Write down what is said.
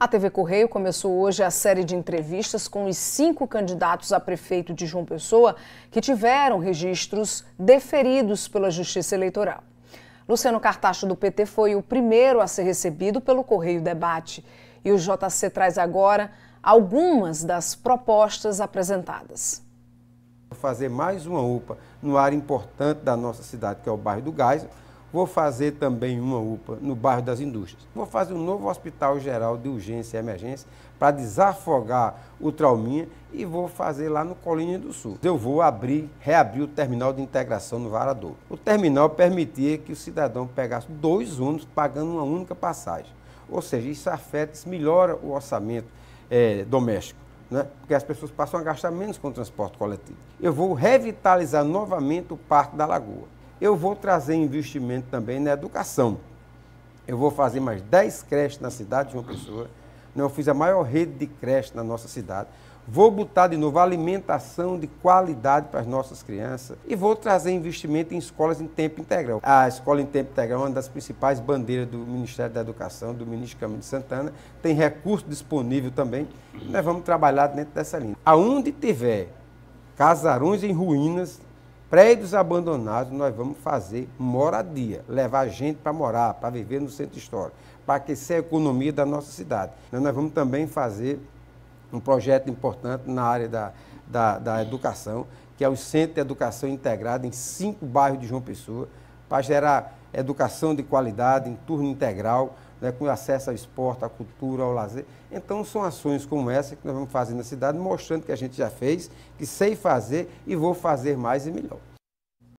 A TV Correio começou hoje a série de entrevistas com os cinco candidatos a prefeito de João Pessoa que tiveram registros deferidos pela Justiça Eleitoral. Luciano Cartacho, do PT, foi o primeiro a ser recebido pelo Correio Debate. E o JC traz agora algumas das propostas apresentadas. Fazer mais uma UPA no área importante da nossa cidade, que é o bairro do Gás Vou fazer também uma UPA no bairro das Indústrias. Vou fazer um novo hospital geral de urgência e emergência para desafogar o trauminha e vou fazer lá no Colina do Sul. Eu vou abrir, reabrir o terminal de integração no Varador. O terminal permitia que o cidadão pegasse dois ônibus pagando uma única passagem. Ou seja, isso afeta, isso melhora o orçamento é, doméstico. Né? Porque as pessoas passam a gastar menos com o transporte coletivo. Eu vou revitalizar novamente o Parque da Lagoa eu vou trazer investimento também na educação. Eu vou fazer mais 10 creches na cidade de uma pessoa. Eu fiz a maior rede de creches na nossa cidade. Vou botar de novo alimentação de qualidade para as nossas crianças e vou trazer investimento em escolas em tempo integral. A escola em tempo integral é uma das principais bandeiras do Ministério da Educação, do ministro Camilo Santana. Tem recurso disponível também. Nós vamos trabalhar dentro dessa linha. Aonde tiver casarões em ruínas, prédios abandonados, nós vamos fazer moradia, levar gente para morar, para viver no centro histórico, para aquecer a economia da nossa cidade. Então, nós vamos também fazer um projeto importante na área da, da, da educação, que é o Centro de Educação Integrado em cinco bairros de João Pessoa, para gerar educação de qualidade, em turno integral, né, com acesso ao esporte, à cultura, ao lazer. Então, são ações como essa que nós vamos fazer na cidade, mostrando que a gente já fez, que sei fazer e vou fazer mais e melhor.